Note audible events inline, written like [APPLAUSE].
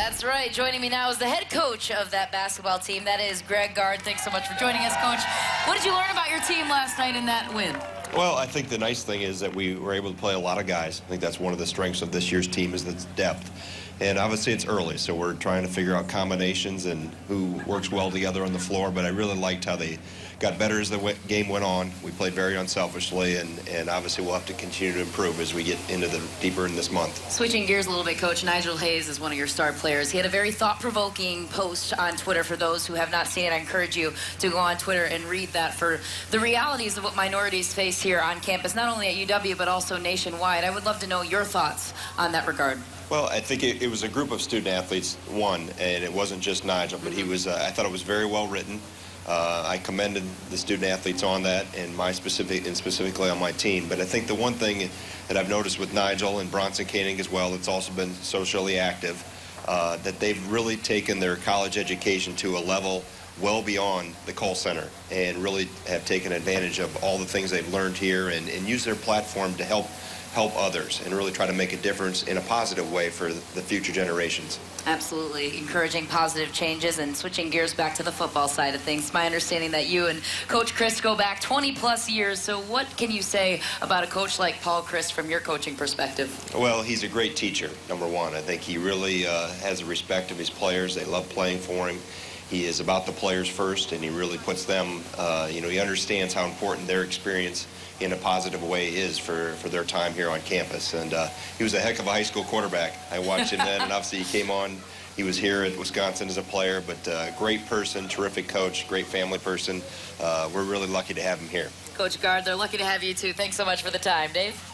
That's right. Joining me now is the head coach of that basketball team. That is Greg Gard. Thanks so much for joining us, coach. What did you learn about your team last night in that win? Well, I think the nice thing is that we were able to play a lot of guys. I think that's one of the strengths of this year's team is its depth. And obviously it's early, so we're trying to figure out combinations and who works well together on the floor. But I really liked how they got better as the game went on. We played very unselfishly, and, and obviously we'll have to continue to improve as we get into the deeper in this month. Switching gears a little bit, Coach, Nigel Hayes is one of your star players. He had a very thought-provoking post on Twitter. For those who have not seen it, I encourage you to go on Twitter and read that for the realities of what minorities face here on campus, not only at UW, but also nationwide. I would love to know your thoughts on that regard. Well, I think it, it, was a group of student athletes, one, and it wasn't just Nigel, but he was, uh, I thought it was very well written. Uh, I commended the student athletes on that and my specific and specifically on my team. But I think the one thing that I've noticed with Nigel and Bronson Koenig as well, it's also been socially active, uh, that they've really taken their college education to a level well beyond the Kohl Center and really have taken advantage of all the things they've learned here and, and use their platform to help help others and really try to make a difference in a positive way for the future generations. Absolutely. Encouraging positive changes and switching gears back to the football side of things. My understanding that you and Coach Chryst go back 20 plus years. So what can you say about a coach like Paul Chryst from your coaching perspective? Well, he's a great teacher, number one. I think he really uh, has a respect of his players. They love playing for him. He is about the players first, and he really puts them, uh, you know, he understands how important their experience in a positive way is for, for their time here on campus. And uh, he was a heck of a high school quarterback. I watched him then, and [LAUGHS] obviously he came on. He was here at Wisconsin as a player, but uh, great person, terrific coach, great family person. Uh, we're really lucky to have him here. Coach Gard, they're lucky to have you too. Thanks so much for the time, Dave.